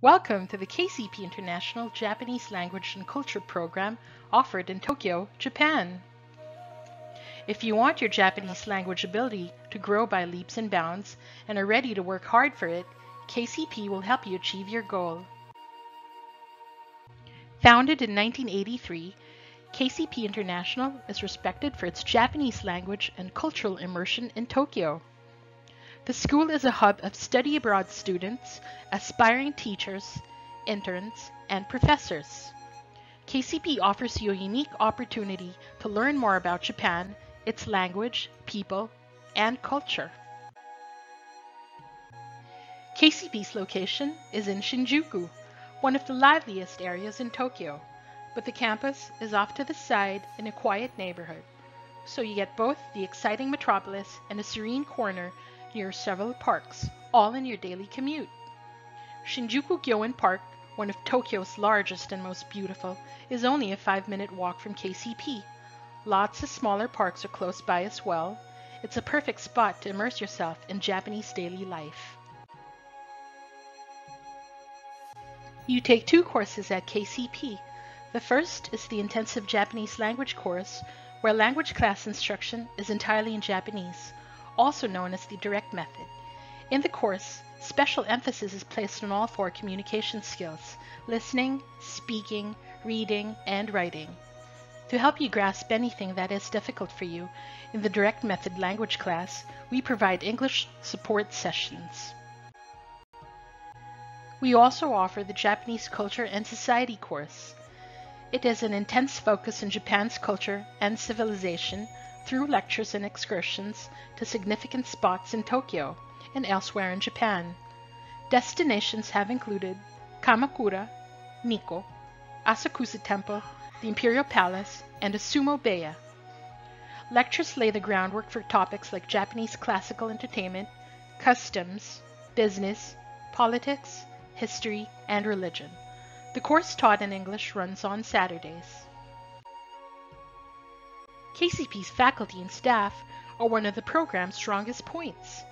Welcome to the KCP International Japanese Language and Culture program offered in Tokyo, Japan. If you want your Japanese language ability to grow by leaps and bounds and are ready to work hard for it, KCP will help you achieve your goal. Founded in 1983, KCP International is respected for its Japanese language and cultural immersion in Tokyo. The school is a hub of study abroad students, aspiring teachers, interns, and professors. KCP offers you a unique opportunity to learn more about Japan, its language, people, and culture. KCP's location is in Shinjuku, one of the liveliest areas in Tokyo, but the campus is off to the side in a quiet neighborhood, so you get both the exciting metropolis and a serene corner near several parks, all in your daily commute. Shinjuku Gyoen Park, one of Tokyo's largest and most beautiful, is only a five minute walk from KCP. Lots of smaller parks are close by as well. It's a perfect spot to immerse yourself in Japanese daily life. You take two courses at KCP. The first is the intensive Japanese language course, where language class instruction is entirely in Japanese also known as the direct method. In the course, special emphasis is placed on all four communication skills listening, speaking, reading, and writing. To help you grasp anything that is difficult for you, in the direct method language class, we provide English support sessions. We also offer the Japanese Culture and Society course. It is an intense focus on Japan's culture and civilization through lectures and excursions to significant spots in Tokyo and elsewhere in Japan. Destinations have included Kamakura, Nikko, Asakusa Temple, the Imperial Palace, and a sumo-beya. Lectures lay the groundwork for topics like Japanese classical entertainment, customs, business, politics, history, and religion. The course taught in English runs on Saturdays. KCP's faculty and staff are one of the program's strongest points.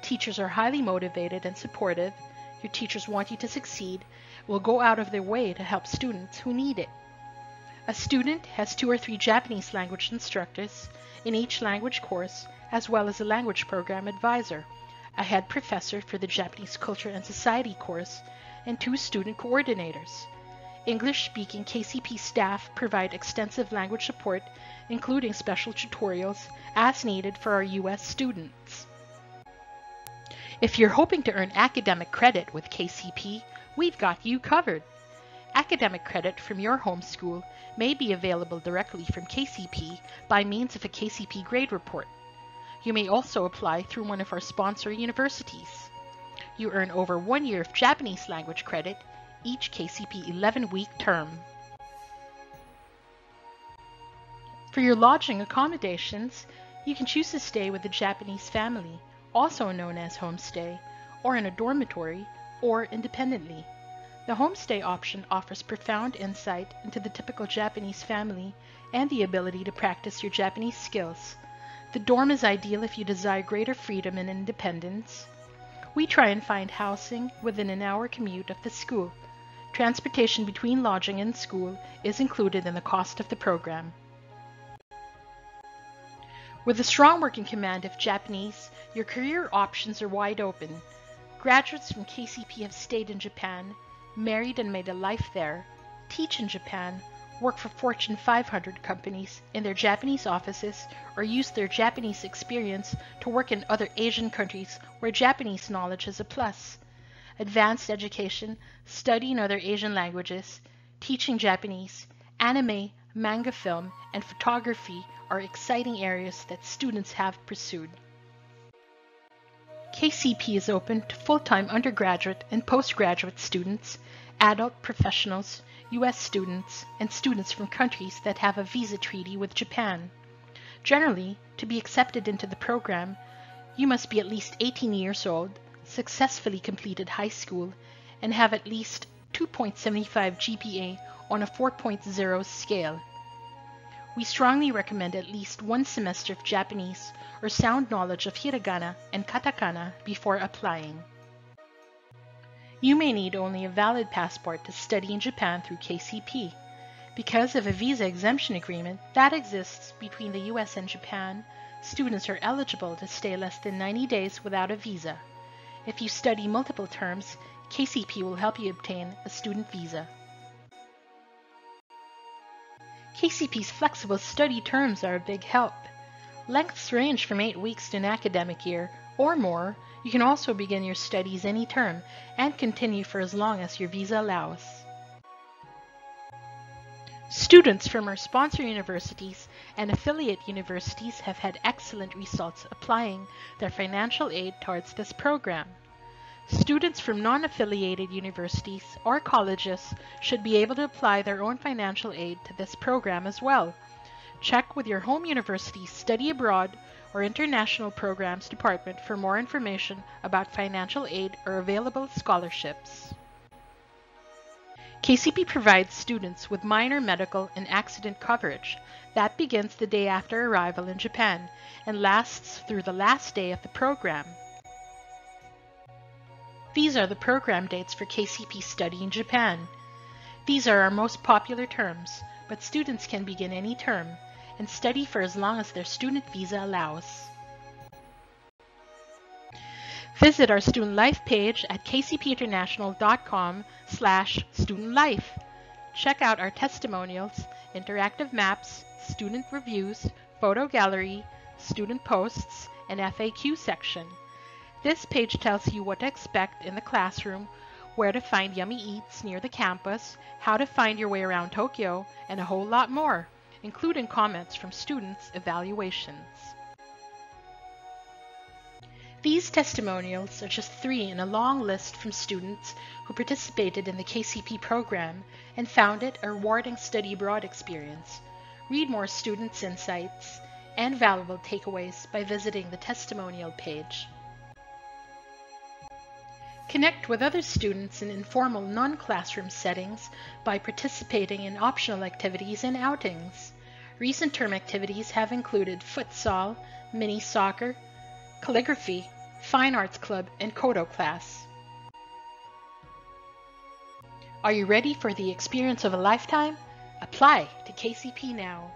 Teachers are highly motivated and supportive. Your teachers want you to succeed, will go out of their way to help students who need it. A student has two or three Japanese language instructors in each language course, as well as a language program advisor, a head professor for the Japanese Culture and Society course, and two student coordinators. English-speaking KCP staff provide extensive language support, including special tutorials, as needed for our U.S. students. If you're hoping to earn academic credit with KCP, we've got you covered. Academic credit from your home school may be available directly from KCP by means of a KCP grade report. You may also apply through one of our sponsor universities. You earn over one year of Japanese language credit each KCP 11 week term. For your lodging accommodations, you can choose to stay with a Japanese family, also known as homestay, or in a dormitory, or independently. The homestay option offers profound insight into the typical Japanese family and the ability to practice your Japanese skills. The dorm is ideal if you desire greater freedom and independence. We try and find housing within an hour commute of the school Transportation between lodging and school is included in the cost of the program. With a strong working command of Japanese, your career options are wide open. Graduates from KCP have stayed in Japan, married and made a life there, teach in Japan, work for Fortune 500 companies in their Japanese offices, or use their Japanese experience to work in other Asian countries where Japanese knowledge is a plus advanced education, studying other Asian languages, teaching Japanese, anime, manga film, and photography are exciting areas that students have pursued. KCP is open to full-time undergraduate and postgraduate students, adult professionals, U.S. students, and students from countries that have a visa treaty with Japan. Generally, to be accepted into the program, you must be at least 18 years old, successfully completed high school, and have at least 2.75 GPA on a 4.0 scale. We strongly recommend at least one semester of Japanese or sound knowledge of hiragana and katakana before applying. You may need only a valid passport to study in Japan through KCP. Because of a visa exemption agreement that exists between the US and Japan, students are eligible to stay less than 90 days without a visa. If you study multiple terms, KCP will help you obtain a student visa. KCP's flexible study terms are a big help. Lengths range from 8 weeks to an academic year or more. You can also begin your studies any term and continue for as long as your visa allows. Students from our sponsor universities and affiliate universities have had excellent results applying their financial aid towards this program. Students from non-affiliated universities or colleges should be able to apply their own financial aid to this program as well. Check with your home university's study abroad or international programs department for more information about financial aid or available scholarships. KCP provides students with minor medical and accident coverage that begins the day after arrival in Japan and lasts through the last day of the program. These are the program dates for KCP study in Japan. These are our most popular terms, but students can begin any term and study for as long as their student visa allows. Visit our Student Life page at kcpinternational.com slash studentlife. Check out our testimonials, interactive maps, student reviews, photo gallery, student posts, and FAQ section. This page tells you what to expect in the classroom, where to find yummy eats near the campus, how to find your way around Tokyo, and a whole lot more, including comments from students' evaluations. These testimonials are just three in a long list from students who participated in the KCP program and found it a rewarding study abroad experience. Read more students' insights and valuable takeaways by visiting the testimonial page. Connect with other students in informal non-classroom settings by participating in optional activities and outings. Recent term activities have included futsal, mini soccer, calligraphy, fine arts club, and Kodo class. Are you ready for the experience of a lifetime? Apply to KCP now.